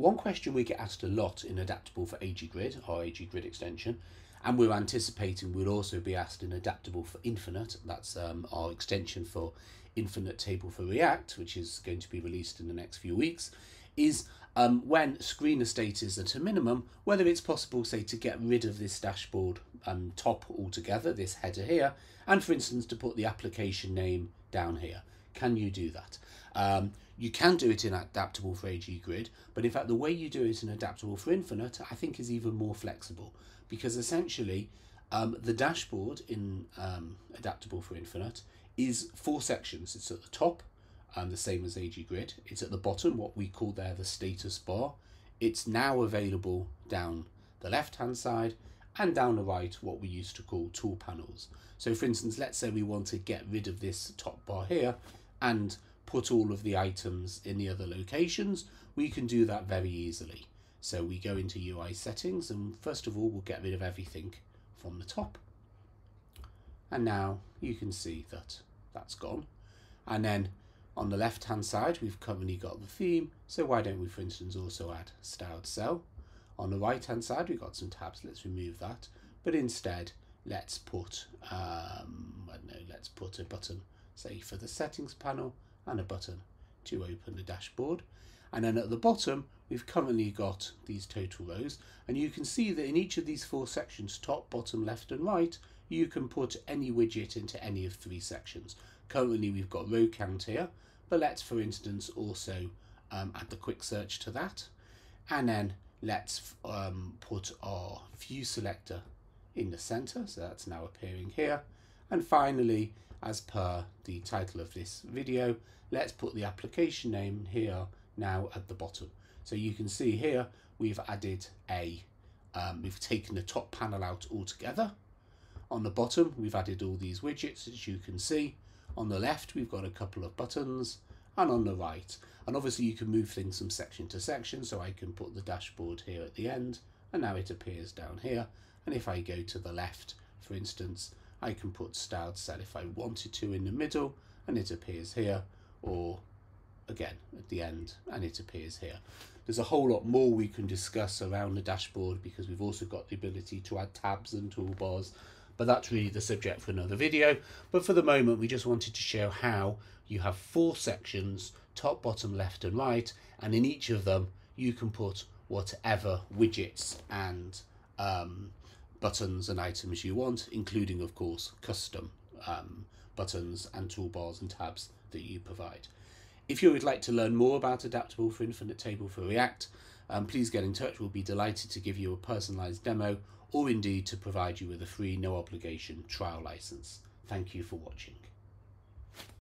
One question we get asked a lot in Adaptable for AG Grid, our AG Grid extension, and we're anticipating we'll also be asked in Adaptable for Infinite, that's um, our extension for Infinite Table for React, which is going to be released in the next few weeks, is um, when screen estate is at a minimum, whether it's possible, say, to get rid of this dashboard um, top altogether, this header here, and for instance, to put the application name down here. Can you do that? Um, you can do it in Adaptable for AG Grid, but in fact, the way you do it in Adaptable for Infinite, I think is even more flexible because essentially um, the dashboard in um, Adaptable for Infinite is four sections. It's at the top, um, the same as AG Grid. It's at the bottom, what we call there the status bar. It's now available down the left hand side and down the right, what we used to call tool panels. So for instance, let's say we want to get rid of this top bar here and put all of the items in the other locations, we can do that very easily. So we go into UI settings and first of all, we'll get rid of everything from the top. And now you can see that that's gone. And then on the left hand side, we've currently got the theme. So why don't we, for instance, also add styled cell? On the right hand side, we've got some tabs. Let's remove that. But instead, let's put, um, I don't know, let's put a button, say for the settings panel and a button to open the dashboard. And then at the bottom, we've currently got these total rows. And you can see that in each of these four sections, top, bottom, left and right, you can put any widget into any of three sections. Currently, we've got row count here, but let's, for instance, also um, add the quick search to that. And then let's um, put our view selector in the center. So that's now appearing here. And finally, as per the title of this video, let's put the application name here now at the bottom. So you can see here, we've added a, um, we've taken the top panel out altogether. On the bottom, we've added all these widgets, as you can see. On the left, we've got a couple of buttons, and on the right. And obviously you can move things from section to section, so I can put the dashboard here at the end, and now it appears down here. And if I go to the left, for instance, I can put styled cell if I wanted to in the middle, and it appears here, or again at the end and it appears here. There's a whole lot more we can discuss around the dashboard because we've also got the ability to add tabs and toolbars but that's really the subject for another video. But for the moment, we just wanted to show how you have four sections, top, bottom, left and right, and in each of them, you can put whatever widgets and um, buttons and items you want, including, of course, custom um, buttons and toolbars and tabs that you provide. If you would like to learn more about Adaptable for Infinite Table for React, um, please get in touch. We'll be delighted to give you a personalized demo or indeed to provide you with a free, no obligation trial license. Thank you for watching.